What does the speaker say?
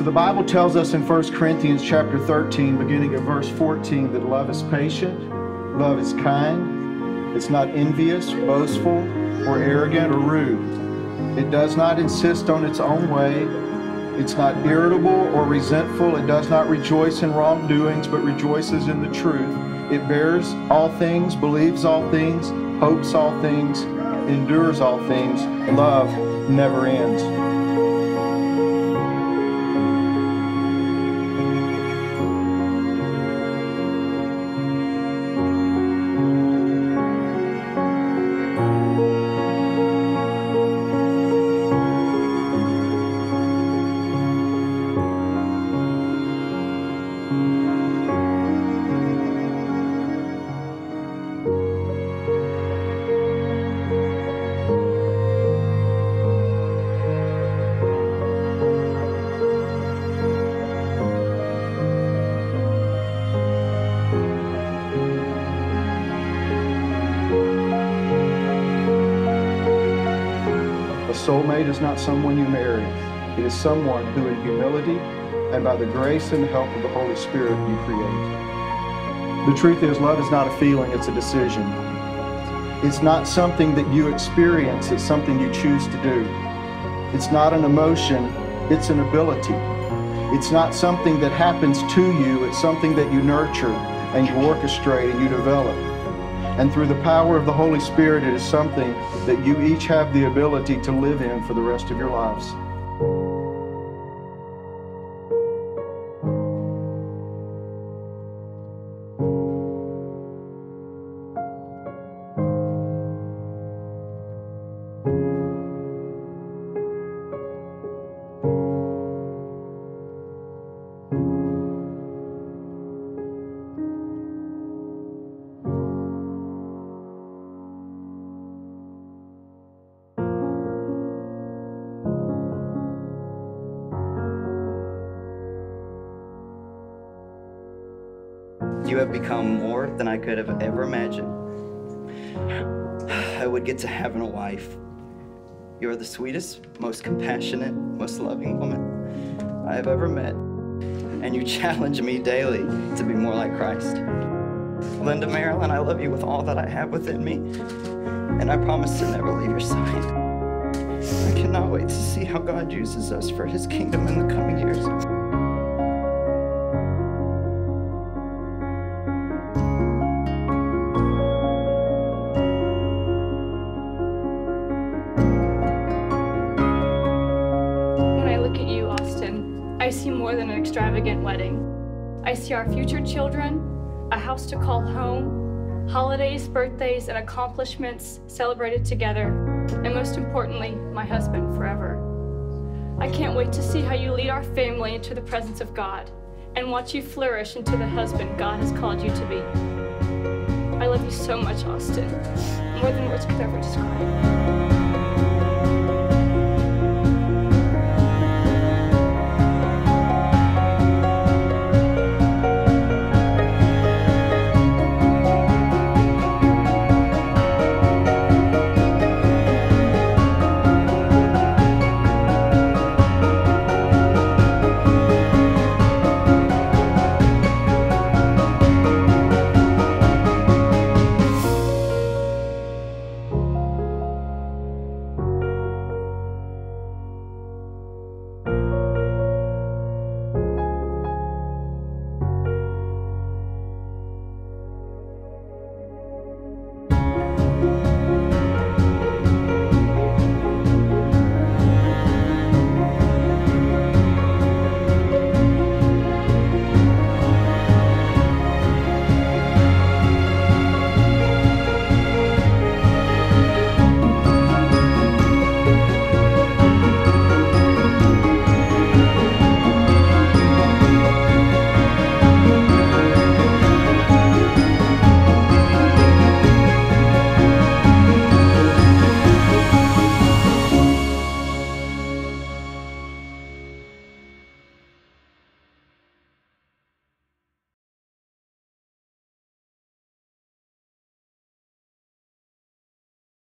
So the Bible tells us in 1 Corinthians chapter 13, beginning at verse 14, that love is patient, love is kind, it's not envious, boastful, or arrogant or rude. It does not insist on its own way. It's not irritable or resentful. It does not rejoice in wrongdoings, but rejoices in the truth. It bears all things, believes all things, hopes all things, endures all things. Love never ends. Soulmate is not someone you marry. It is someone who in humility and by the grace and help of the Holy Spirit you create. The truth is, love is not a feeling, it's a decision. It's not something that you experience, it's something you choose to do. It's not an emotion, it's an ability. It's not something that happens to you, it's something that you nurture and you orchestrate and you develop. And through the power of the Holy Spirit, it is something that you each have the ability to live in for the rest of your lives. You have become more than I could have ever imagined. I would get to having a wife. You are the sweetest, most compassionate, most loving woman I have ever met. And you challenge me daily to be more like Christ. Linda Marilyn, I love you with all that I have within me. And I promise to never leave your side. I cannot wait to see how God uses us for his kingdom in the coming years. I see more than an extravagant wedding. I see our future children, a house to call home, holidays, birthdays, and accomplishments celebrated together, and most importantly, my husband forever. I can't wait to see how you lead our family into the presence of God and watch you flourish into the husband God has called you to be. I love you so much, Austin, more than words could ever describe.